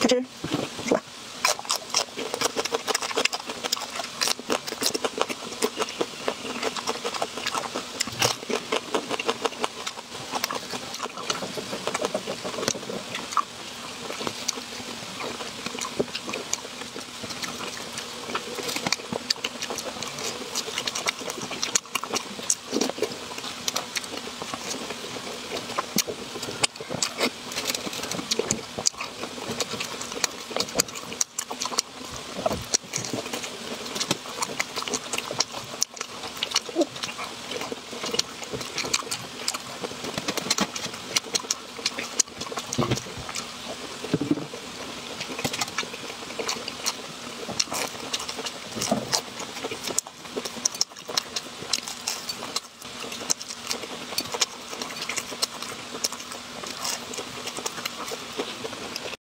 吃。